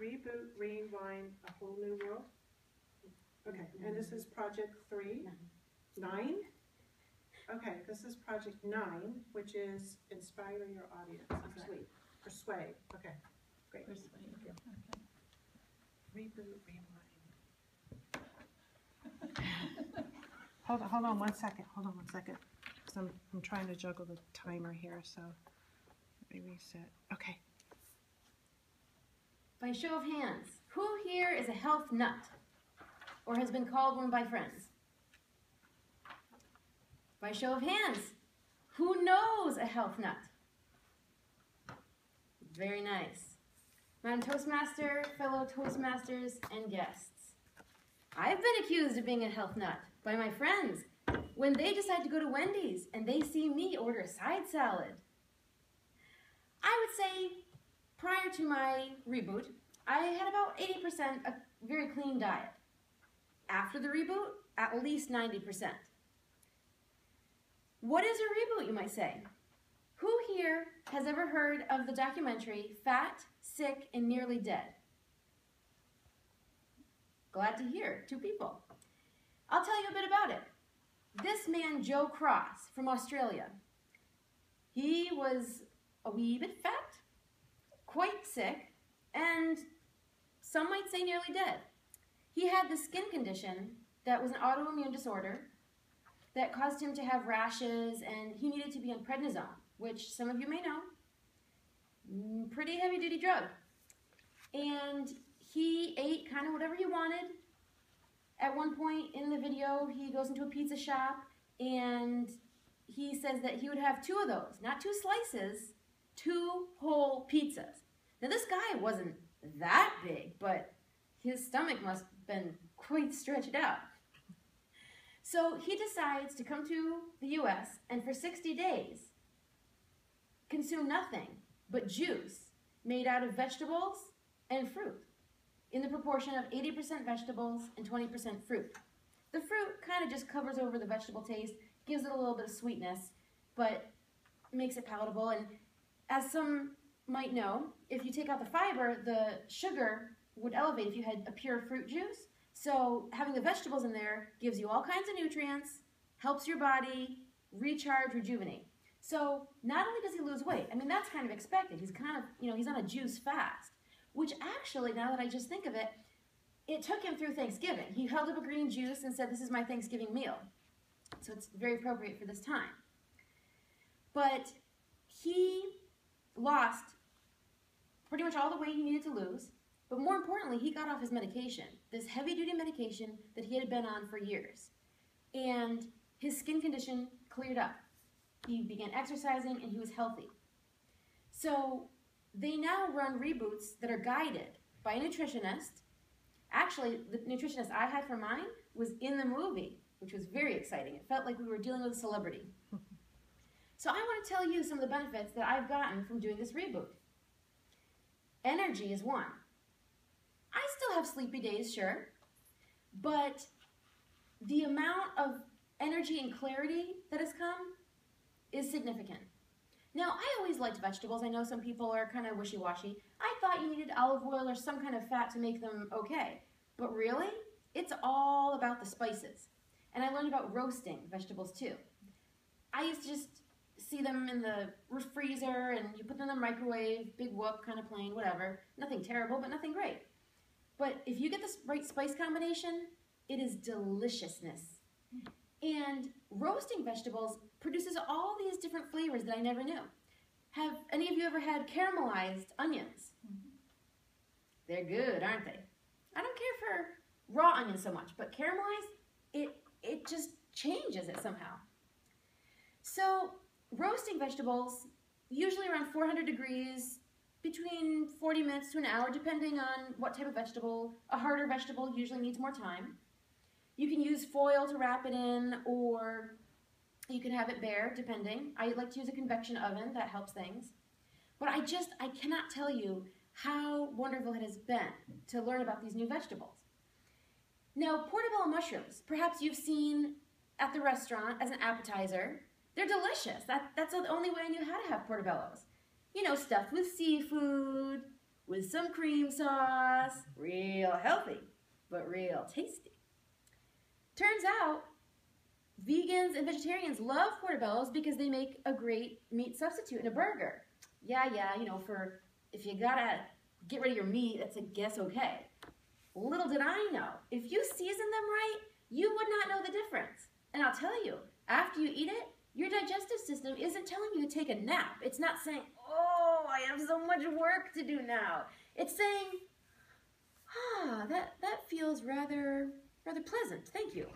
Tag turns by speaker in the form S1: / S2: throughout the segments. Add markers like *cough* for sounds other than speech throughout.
S1: Reboot, rewind, a whole new world? Okay, and this is project three? Nine? Okay, this is project nine, which is inspire your audience. Persuade. Persuade, okay, great. Reboot, rewind. *laughs* Hold on, hold on one second, hold on one second. 'Cause I'm, I'm trying to juggle the timer here, so let me reset. Okay,
S2: By show of hands, who here is a health nut or has been called one by friends? By show of hands, who knows a health nut? Very nice. Madam Toastmaster, fellow Toastmasters, and guests. I've been accused of being a health nut by my friends when they decide to go to Wendy's and they see me order a side salad. I would say prior to my reboot, I had about 80% a very clean diet. After the reboot, at least 90%. What is a reboot, you might say? Who here has ever heard of the documentary Fat, Sick, and Nearly Dead? Glad to hear, two people. I'll tell you a bit about it. This man, Joe Cross from Australia, he was a wee bit fat, quite sick, and some might say nearly dead. He had the skin condition that was an autoimmune disorder that caused him to have rashes, and he needed to be on prednisone, which some of you may know, mm, pretty heavy duty drug. And he ate kind of whatever he wanted. At one point in the video, he goes into a pizza shop and he says that he would have two of those, not two slices, two whole pizzas. Now, this guy wasn't that big, but his stomach must have been quite stretched out. So he decides to come to the US and for 60 days consume nothing but juice made out of vegetables and fruit in the proportion of 80% vegetables and 20% fruit. The fruit kind of just covers over the vegetable taste, gives it a little bit of sweetness, but makes it palatable. And as some might know, if you take out the fiber, the sugar would elevate if you had a pure fruit juice. So having the vegetables in there gives you all kinds of nutrients, helps your body recharge, rejuvenate. So not only does he lose weight, I mean that's kind of expected. He's kind of, you know, he's on a juice fast, which actually, now that I just think of it, it took him through Thanksgiving. He held up a green juice and said, "This is my Thanksgiving meal." So it's very appropriate for this time. But he lost pretty much all the weight he needed to lose. But more importantly, he got off his medication, this heavy duty medication that he had been on for years. And his skin condition cleared up. He began exercising and he was healthy. So they now run reboots that are guided by a nutritionist. Actually, the nutritionist I had for mine was in the movie, which was very exciting. It felt like we were dealing with a celebrity. So I want to tell you some of the benefits that I've gotten from doing this reboot. Energy is one. I still have sleepy days, sure, but the amount of energy and clarity that has come is significant. Now, I always liked vegetables. I know some people are kind of wishy-washy. I thought you needed olive oil or some kind of fat to make them okay. But really, it's all about the spices. And I learned about roasting vegetables too. I used to just see them in the freezer and you put them in the microwave, big whoop, kind of plain, whatever. Nothing terrible, but nothing great. But if you get the right spice combination, it is deliciousness. And roasting vegetables produces all these different flavors that I never knew. Have any of you ever had caramelized onions? Mm-hmm. They're good, aren't they? I don't care for raw onions so much, but caramelized, it, it just changes it somehow. So roasting vegetables, usually around 400 degrees, between 40 minutes to an hour, depending on what type of vegetable. A harder vegetable usually needs more time. You can use foil to wrap it in, or you can have it bare, depending. I like to use a convection oven, that helps things. But I just, I cannot tell you how wonderful it has been to learn about these new vegetables. Now, portobello mushrooms, perhaps you've seen at the restaurant as an appetizer. They're delicious. That, that's the only way I knew how to have portobellos. You know, stuffed with seafood, with some cream sauce. Real healthy, but real tasty. Turns out, vegans and vegetarians love portobellos because they make a great meat substitute in a burger. Yeah, yeah, you know, for if you gotta get rid of your meat, that's a guess okay. Little did I know, if you season them right, you would not know the difference. And I'll tell you, after you eat it, your digestive system isn't telling you to take a nap. It's not saying, oh, I have so much work to do now. It's saying, ah, that, that feels rather, rather pleasant. Thank you.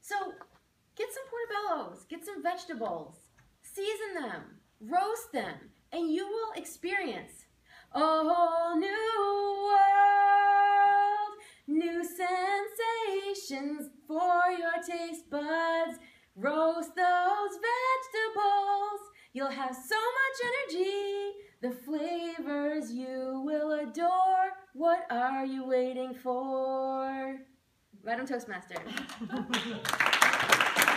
S2: So get some portobellos, get some vegetables, season them, roast them, and you will experience a whole new world, new sensations for your taste buds. Roast those vegetables. You'll have so much energy. The flavors you will adore. What are you waiting for? Madam Toastmaster. *laughs*